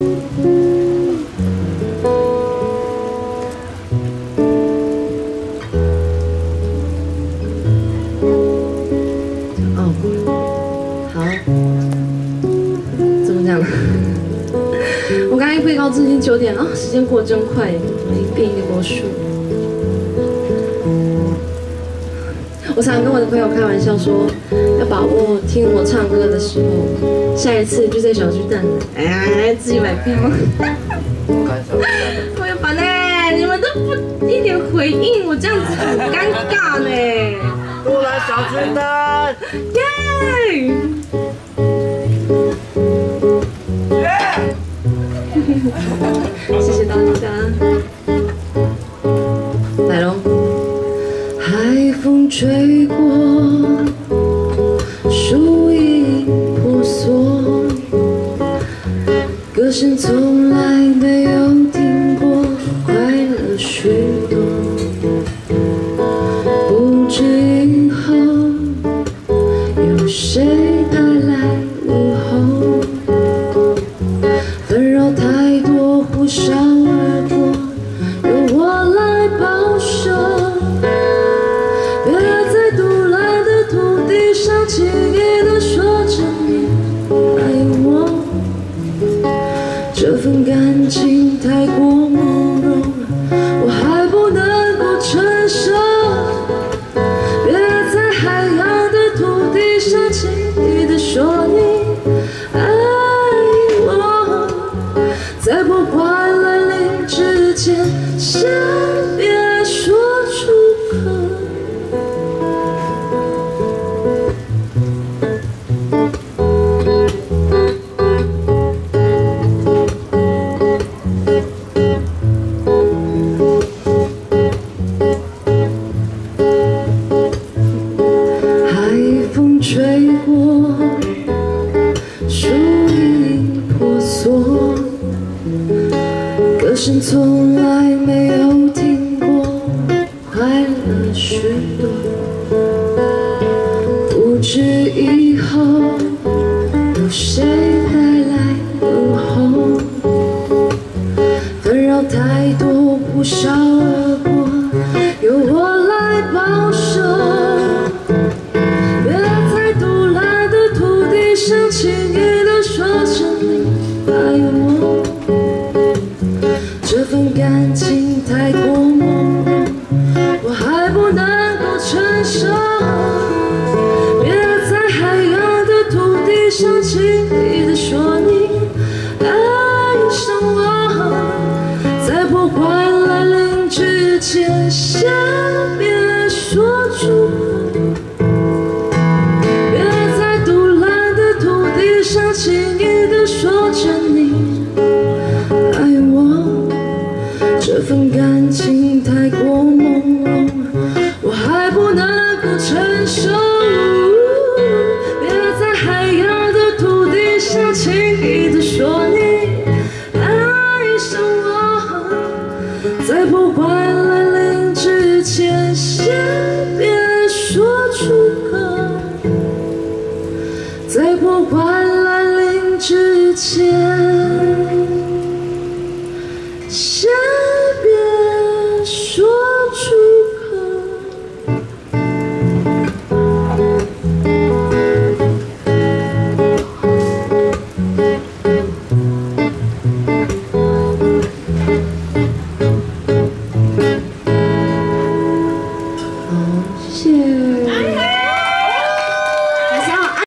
哦，好，怎么讲？我刚刚被告知已经九点了，时间过得真快，已经变一个魔术。我常常跟我的朋友开玩笑说，要把握听我唱歌的时候，下一次就在小巨蛋，哎，自己买票。我要烦呢，你们都不一点回应，我这样子很尴尬呢。都来小巨蛋，耶！谢谢大家。我心从来声从来没有停过，快乐许多。不知以后有谁界线别说出口别在独蓝的土地上轻易的说着你。爱我这份感情太过朦我还不能够承受。别在海洋的土地上轻易的说你。爱上我在破坏在破坏来临之前。